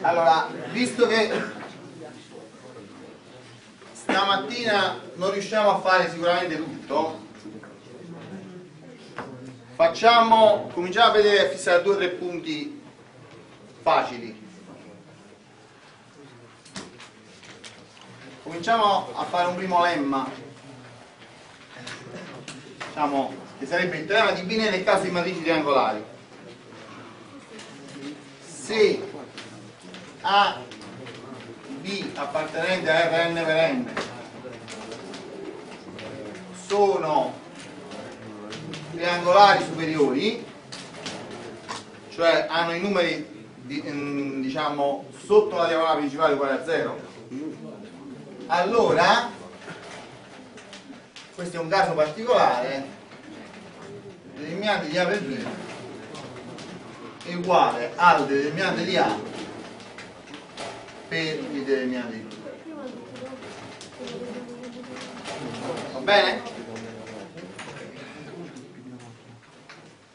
Allora, visto che stamattina non riusciamo a fare sicuramente tutto, facciamo, cominciamo a vedere a fissare due o tre punti facili. Cominciamo a fare un primo lemma, diciamo, che sarebbe il teorema di Binet nel caso di matrici triangolari. Se A, B appartenente a Rn per n sono triangolari superiori, cioè hanno i numeri di, mm, diciamo sotto la diagonale principale uguale a 0, allora questo è un caso particolare il determinante di A per B è uguale al determinante di A per di B va bene?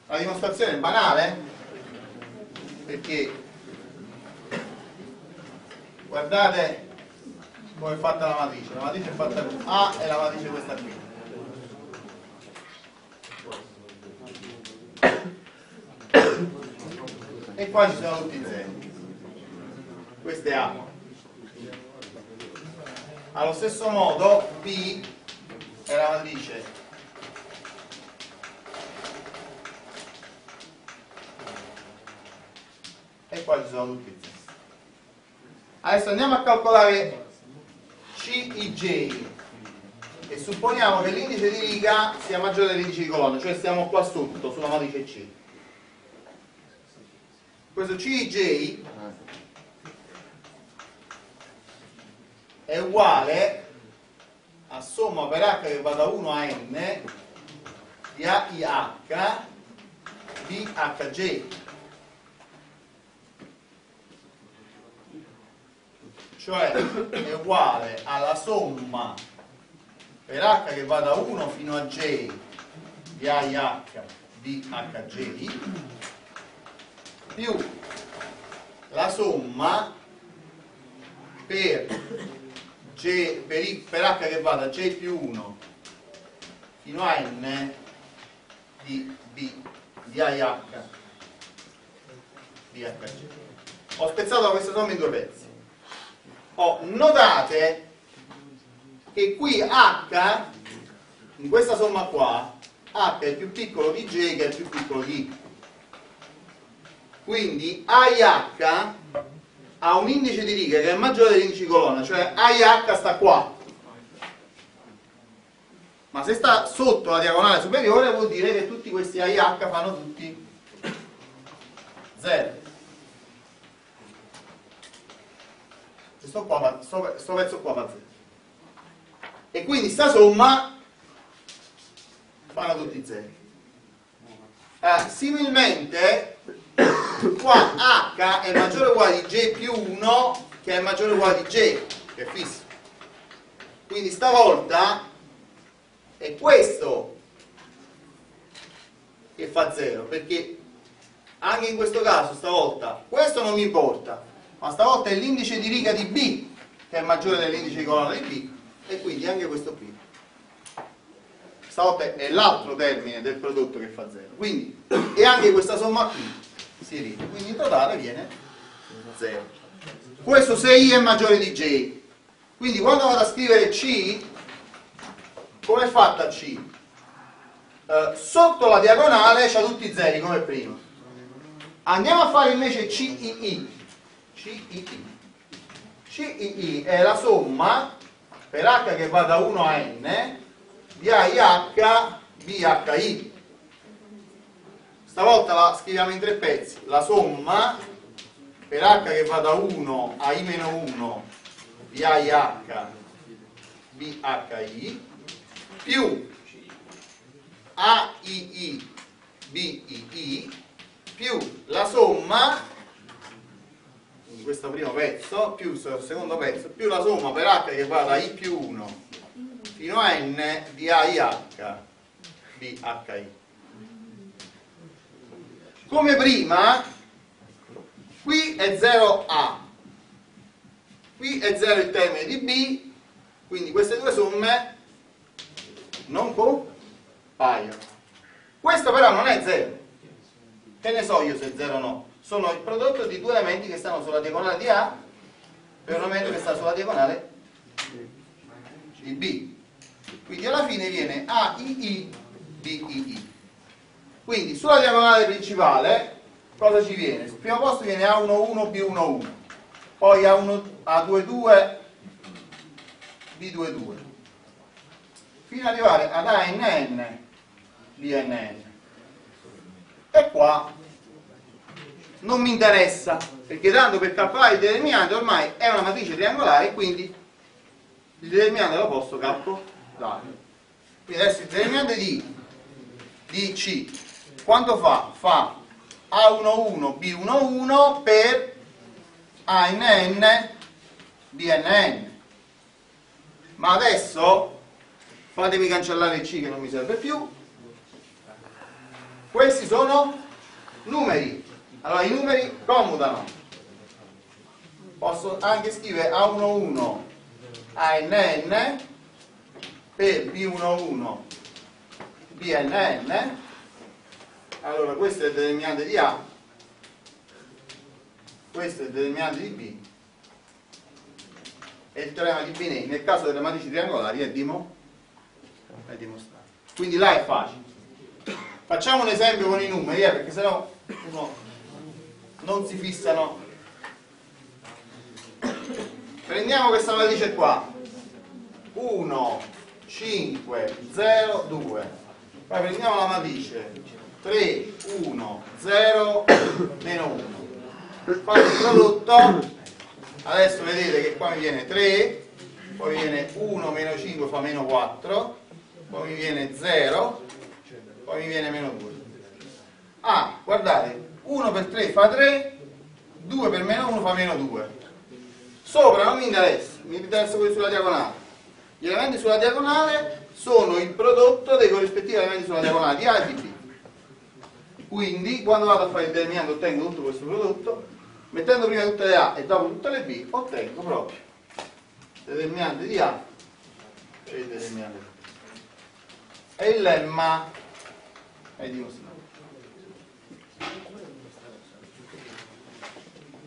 la dimostrazione è banale? Perché guardate come è fatta la matrice. La matrice è fatta così A e la matrice è questa qui. E qua ci sono tutti i è A. Allo stesso modo B è la matrice. E qua ci sono tutti i zeri adesso andiamo a calcolare CIJ e supponiamo che l'indice di riga sia maggiore dell'indice di colonna cioè stiamo qua sotto sulla matrice C. Questo CIJ è uguale a somma per h che va da 1 a n di AIH di HJ cioè è uguale alla somma per h che va da 1 fino a j di AIH di HJ più la somma per, J, per, I, per H che va da J più 1 fino a N di B di AIH di HG. Ho spezzato questa somma in due pezzi. Oh, notate che qui H, in questa somma qua, H è più piccolo di J che è più piccolo di I. Quindi AIH ha un indice di riga che è maggiore dell'indice di colonna, cioè AIH sta qua. Ma se sta sotto la diagonale superiore vuol dire che tutti questi AIH fanno tutti 0. Questo, qua, sto, sto pezzo qua fa 0. E quindi sta somma fanno tutti 0. Eh, similmente qua H è maggiore o uguale di J più 1 che è maggiore o uguale di J che è fisso. Quindi stavolta è questo che fa 0 perché anche in questo caso stavolta questo non mi importa ma stavolta è l'indice di riga di B che è maggiore dell'indice di colonna di B e quindi anche questo qui. Stavolta è l'altro termine del prodotto che fa 0 quindi e anche questa somma qui si ride quindi il totale viene 0 questo se i è maggiore di j. Quindi quando vado a scrivere c come è fatta c? Eh, sotto la diagonale c'ha tutti i zeri come prima. Andiamo a fare invece CII CII CII è la somma per h che va da 1 a n di AIH BHI stavolta la scriviamo in tre pezzi. La somma per h che va da 1 a i-1 di AIH BHI più AII BII più la somma in questo primo pezzo più il secondo pezzo più la somma per h che va da i più 1 fino a n di AIH BHI come prima qui è 0A qui è 0 il termine di B, quindi queste due somme non compaiono. Questo però non è 0. Che ne so io se è 0 o no? Sono il prodotto di due elementi che stanno sulla diagonale di A per un elemento che sta sulla diagonale di B. Quindi alla fine viene AII BII. Quindi sulla diagonale principale cosa ci viene? Sul primo posto viene A11 B11, poi A1, A22 B22, fino ad arrivare ad ANN BNN. E qua non mi interessa, perché tanto per calcolare il determinante ormai è una matrice triangolare, quindi il determinante lo posso calcolare. Quindi adesso il determinante di, di C quanto fa? Fa A11 B11 per ANN BNN. Ma adesso fatemi cancellare il C che non mi serve più. Questi sono numeri. Allora i numeri commutano. Posso anche scrivere A11 ANN per B11 BNN allora questo è il determinante di A questo è il determinante di B e il teorema di Binet nel caso delle matrici triangolari è, dimo, è dimostrato. Quindi là è facile. Facciamo un esempio con i numeri eh, perché sennò uno non si fissano prendiamo questa matrice qua. 1 5, 0, 2. Poi prendiamo la matrice 3, 1, 0, meno 1. Fate il prodotto. Adesso vedete che qua mi viene 3, poi mi viene 1 meno 5 fa meno 4, poi mi viene 0, poi mi viene meno 2. Ah, guardate, 1 per 3 fa 3, 2 per meno 1 fa meno 2. Sopra non mi interessa, mi interessa quello sulla diagonale. Gli elementi sulla diagonale sono il prodotto dei corrispettivi elementi sulla diagonale di A e di B. Quindi quando vado a fare il determinante ottengo tutto questo prodotto, mettendo prima tutte le A e dopo tutte le B, ottengo proprio il determinante di A e il determinante di B. E il lemma è dimostrato.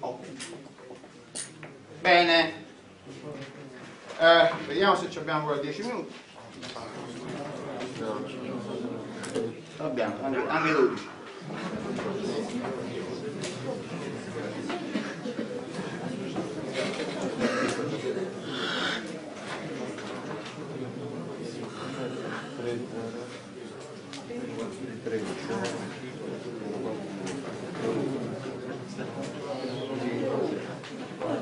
Oh. Bene. Eh, vediamo se abbiamo ancora 10 minuti. Abbiamo, anche 12.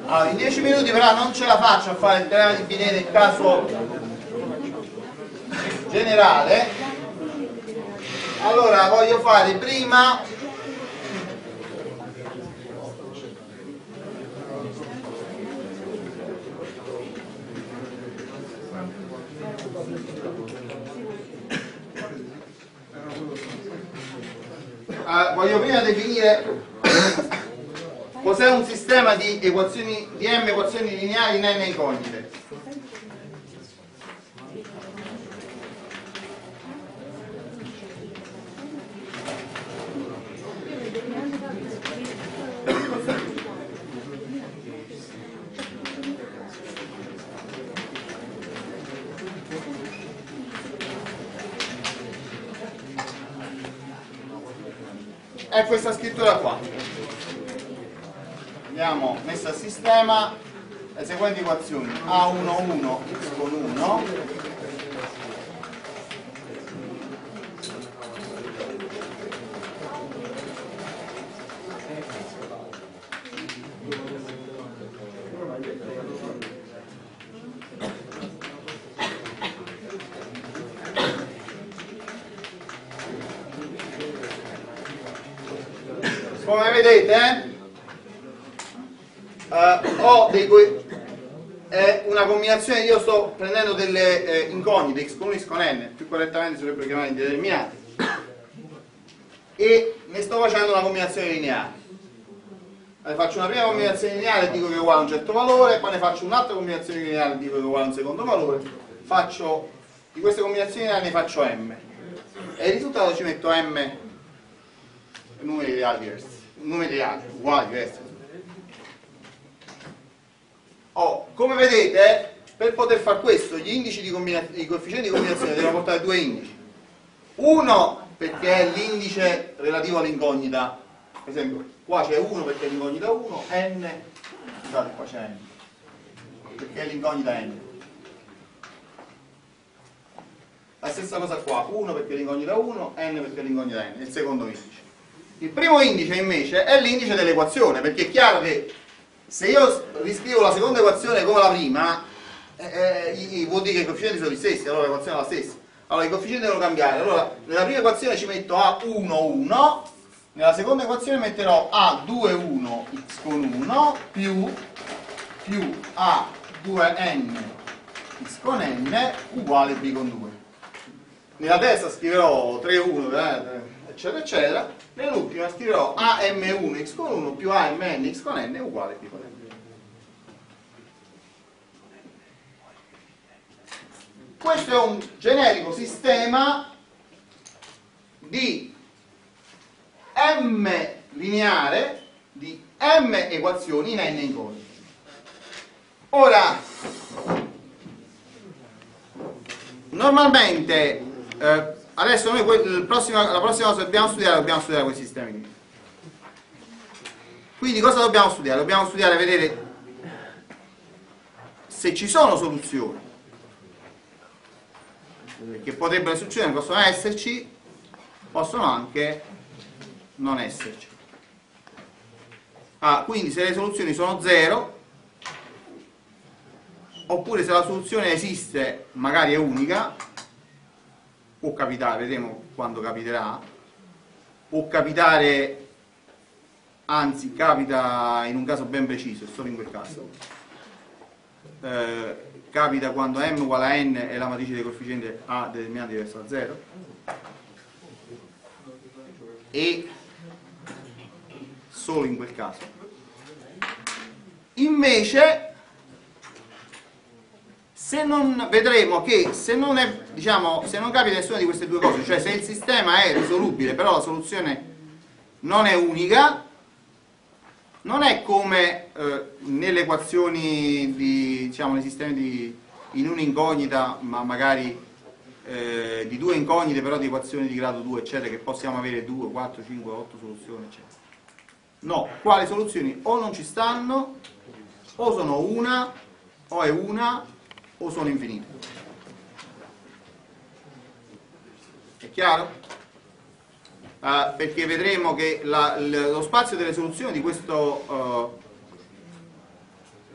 Allora, in 10 minuti però non ce la faccio a fare il teorema di Binet nel caso generale. Allora voglio fare prima uh, voglio prima definire Cos'è un sistema di equazioni di m equazioni lineari in n incognite? È questa scrittura qua. Abbiamo messo a sistema le seguenti equazioni. A11 x con 1 come vedete uh, ho dei è una combinazione, io sto prendendo delle eh, incognite, x con 1 x con n, più correttamente si dovrebbero chiamare indeterminati, e ne sto facendo una combinazione lineare. ne faccio una prima combinazione lineare e dico che è uguale a un certo valore, poi ne faccio un'altra combinazione lineare e dico che è uguale a un secondo valore, faccio, di queste combinazioni lineari ne faccio m. E il risultato ci metto m numeri reali diversi, numeri reali, uguali, diversi. Oh, come vedete, per poter fare questo, gli indici di i coefficienti di combinazione devono portare due indici. Uno perché è l'indice relativo all'incognita, per esempio qua c'è 1 perché è l'incognita 1, n, scusate qua c'è n, perché è l'incognita n. La stessa cosa qua, 1 perché è l'incognita 1, n perché è l'incognita n, il secondo indice. Il primo indice invece è l'indice dell'equazione, perché è chiaro che se io riscrivo la seconda equazione come la prima, eh, eh, vuol dire che i coefficienti sono gli stessi, allora l'equazione è la stessa. Allora i coefficienti devono cambiare. Allora nella prima equazione ci metto A1, 1, nella seconda equazione metterò A2, 1, x con 1 più, più A2n x con n uguale b con 2. Nella terza scriverò 3, 1, eh, eccetera, eccetera. Nell'ultima scriverò AM1 x con 1 più AMN x con n uguale b con n. Questo è un generico sistema di m lineare di m equazioni in n incogniti. Ora, normalmente, eh, adesso noi prossimo, la prossima cosa che dobbiamo studiare, dobbiamo studiare questi sistemi qui. Quindi cosa dobbiamo studiare? Dobbiamo studiare, vedere se ci sono soluzioni che potrebbero succedere, possono esserci, possono anche non esserci. Ah, quindi se le soluzioni sono 0, oppure se la soluzione esiste, magari è unica, può capitare, vedremo quando capiterà, può capitare, anzi capita in un caso ben preciso, solo in quel caso. Eh, capita quando m uguale a n e la matrice dei coefficienti a determinata diversa da 0 e solo in quel caso invece se non vedremo che se non, è, diciamo, se non capita nessuna di queste due cose cioè se il sistema è risolubile però la soluzione non è unica non è come eh, nelle equazioni di, diciamo, nei sistemi di, in un'incognita, ma magari eh, di due incognite, però di equazioni di grado 2, eccetera, che possiamo avere 2, 4, 5, 8 soluzioni, eccetera. No, qua le soluzioni o non ci stanno, o sono una, o è una, o sono infinite. È chiaro? Uh, perché vedremo che la, lo spazio delle soluzioni di questo, uh,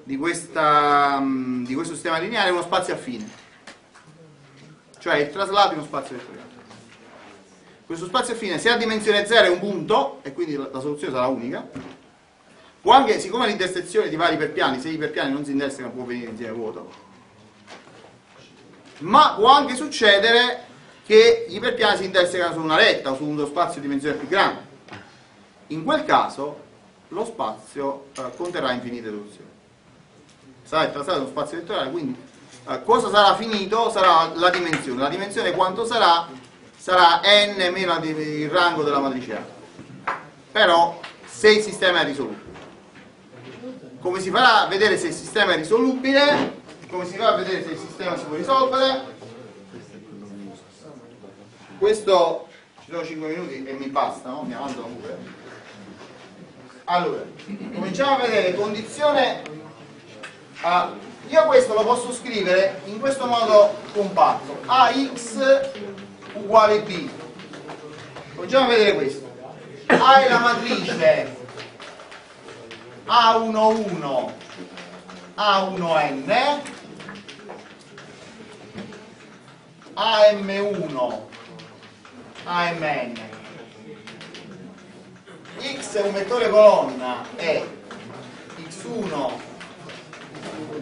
di, questa, um, di questo sistema lineare è uno spazio affine, cioè il traslato in uno spazio vettoriale. Questo spazio affine, se ha dimensione 0 è un punto, e quindi la, la soluzione sarà unica, può anche, siccome l'intersezione di vari iperpiani, se gli iperpiani non si intersecano può venire insieme vuoto, ma può anche succedere che gli iperpiani si intersecano su una retta o su uno spazio di dimensione più grande. In quel caso lo spazio eh, conterrà infinite soluzioni. Sarà il traslato uno spazio vettoriale, quindi eh, cosa sarà finito? Sarà la dimensione. La dimensione quanto sarà? Sarà n meno il rango della matrice A. Però se il sistema è risolubile. Come si farà a vedere se il sistema è risolubile? Come si fa a vedere se il sistema si può risolvere? questo ci sono 5 minuti e mi basta, no? mi avanzano pure allora cominciamo a vedere condizione a, io questo lo posso scrivere in questo modo compatto. Ax uguale b. Cominciamo a vedere questo. A è la matrice. A11 A1n AM1 AMN X è un vettore colonna è X1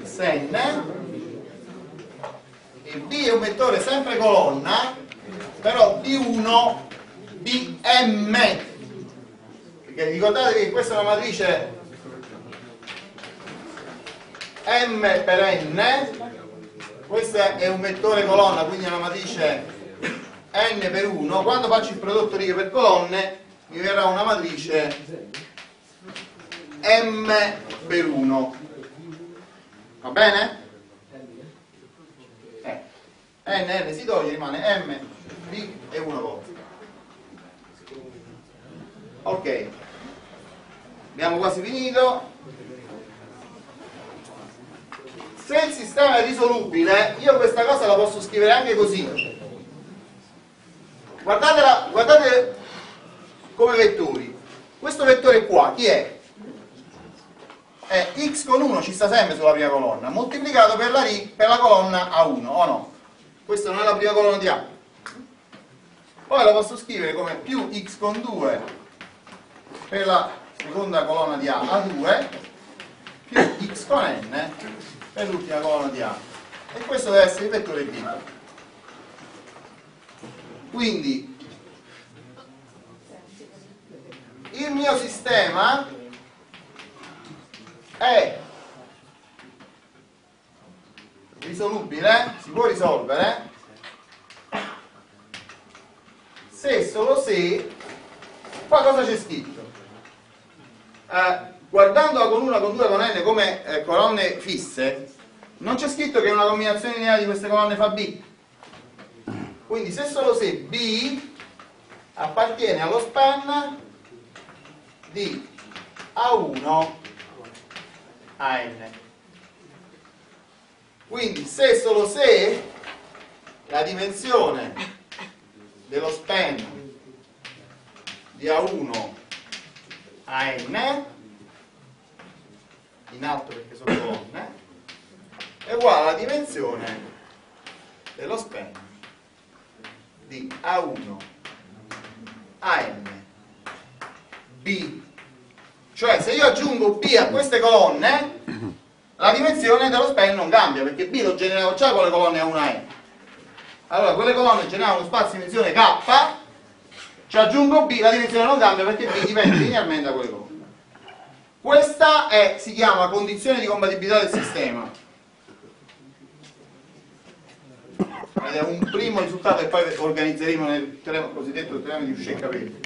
Xn e B è un vettore sempre colonna però B1 BM perché ricordate che questa è una matrice m per n questo è un vettore colonna quindi è una matrice n per 1 quando faccio il prodotto righe per colonne mi verrà una matrice m per 1 va bene? Eh. n n si toglie rimane m b e 1 volta ok abbiamo quasi finito se il sistema è risolubile io questa cosa la posso scrivere anche così guardate, guardate come vettori questo vettore qua chi è? è x con 1 ci sta sempre sulla prima colonna moltiplicato per la, per la colonna A1 o no? questa non è la prima colonna di A poi la posso scrivere come più x con 2 per la seconda colonna di A, A2 più x con n per l'ultima colonna di A e questo deve essere il vettore B quindi il mio sistema è risolubile, si può risolvere se solo se qua cosa c'è scritto? Eh, guardandola con una, con due, con n come eh, colonne fisse, non c'è scritto che una combinazione lineare di queste colonne fa B. Quindi se solo se B appartiene allo span di A1 a n. Quindi se solo se la dimensione dello span di A1 a n in alto perché sono colonne è uguale alla dimensione dello span di A1 a n B cioè se io aggiungo B a queste colonne la dimensione dello span non cambia perché B lo generavo già con le colonne A1 a n allora quelle colonne generavano spazio di dimensione K ci aggiungo B, la dimensione non cambia perché B dipende linearmente da quelle colonne. Questa è, si chiama condizione di compatibilità del sistema. Ed è un primo risultato e poi organizzeremo nel teorema, cosiddetto teorema di Uschet-Capelli.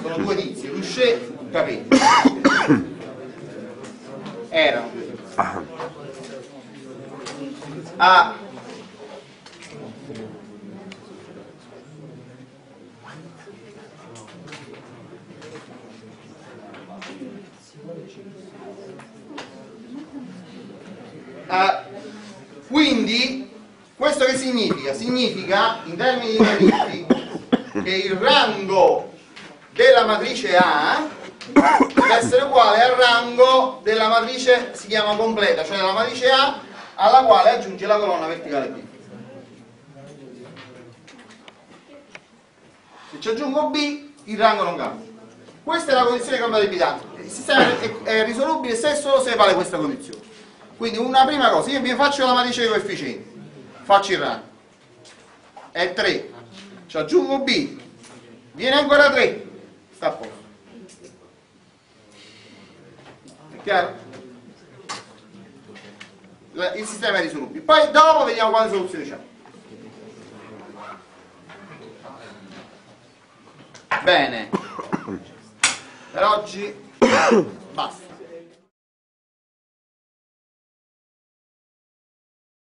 Sono due tizi, Uschet-Capelli. Erano a Uh, quindi, questo che significa? Significa, in termini di matrici, che il rango della matrice A deve essere uguale al rango della matrice, si chiama completa, cioè della matrice A alla quale aggiunge la colonna verticale B. Se ci aggiungo B, il rango non cambia. Questa è la condizione di compatibilità. Il sistema è, risolubile se solo se vale questa condizione. Quindi una prima cosa, io mi faccio la matrice dei coefficienti, faccio il rango, è 3, ci aggiungo B, viene ancora 3, sta a posto. È chiaro? Il sistema è risolubile. Poi dopo vediamo quale soluzione c'è. Bene, per oggi basta.